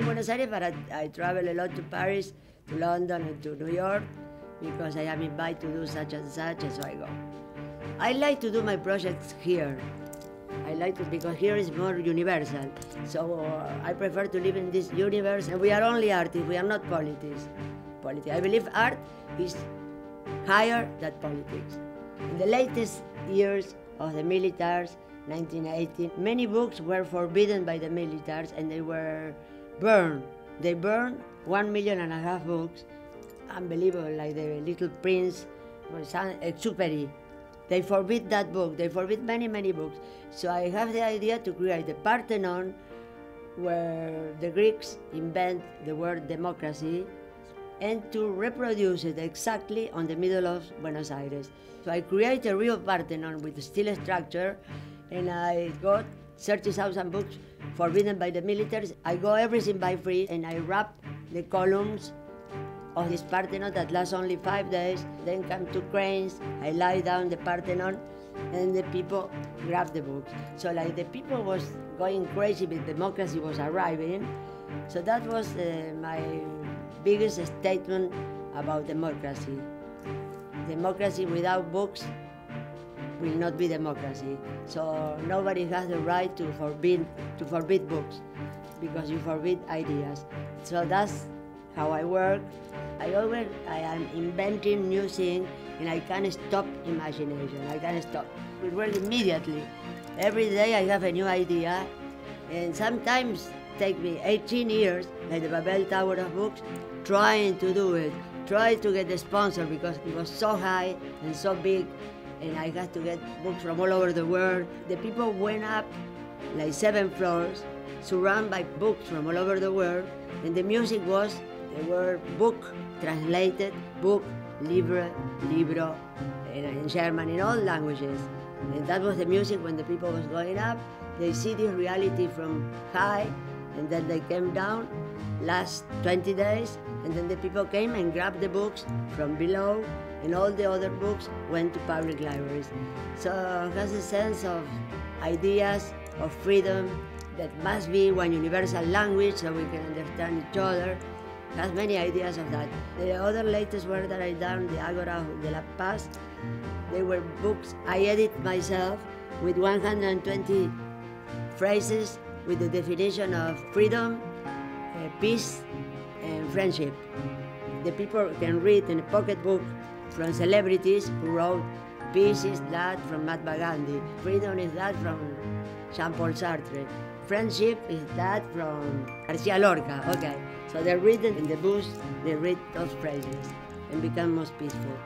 Buenos Aires, but I, I travel a lot to Paris, to London, and to New York because I am invited to do such and such, and so I go. I like to do my projects here. I like to because here is more universal. So uh, I prefer to live in this universe. And we are only artists. We are not politics. Politics. I believe art is higher than politics. In the latest years of the militars, 1918, many books were forbidden by the militars, and they were burned. They burned one million and a half books. Unbelievable, like the Little Prince, Exupery. Eh, they forbid that book. They forbid many, many books. So I have the idea to create the Parthenon, where the Greeks invent the word democracy, and to reproduce it exactly on the middle of Buenos Aires. So I create a real Parthenon with steel structure, and I got 30,000 books forbidden by the militaries. I go everything by free, and I wrap the columns of this Parthenon that lasts only five days. Then come two cranes, I lie down the Parthenon, and the people grab the books. So like the people was going crazy with democracy was arriving. So that was uh, my biggest statement about democracy. Democracy without books will not be democracy. So nobody has the right to forbid to forbid books because you forbid ideas. So that's how I work. I always I am inventing new things and I can't stop imagination. I can't stop. We work immediately. Every day I have a new idea and sometimes take me 18 years, like the Babel Tower of Books, trying to do it, try to get the sponsor because it was so high and so big and I had to get books from all over the world. The people went up like seven floors, surrounded by books from all over the world, and the music was the word book translated, book, libro, libro, in German, in all languages. And that was the music when the people was going up. They see this reality from high, and then they came down last 20 days, and then the people came and grabbed the books from below, and all the other books went to public libraries. So it has a sense of ideas, of freedom, that must be one universal language so we can understand each other has many ideas of that. The other latest work that I done, the Agora de la Paz, they were books I edit myself with 120 phrases with the definition of freedom, uh, peace, and friendship. The people can read in a pocketbook from celebrities who wrote peace is that from Mahatma Gandhi, freedom is that from Jean-Paul Sartre, friendship is that from Garcia Lorca. Okay. So they're written in the books, they read those phrases and become most peaceful.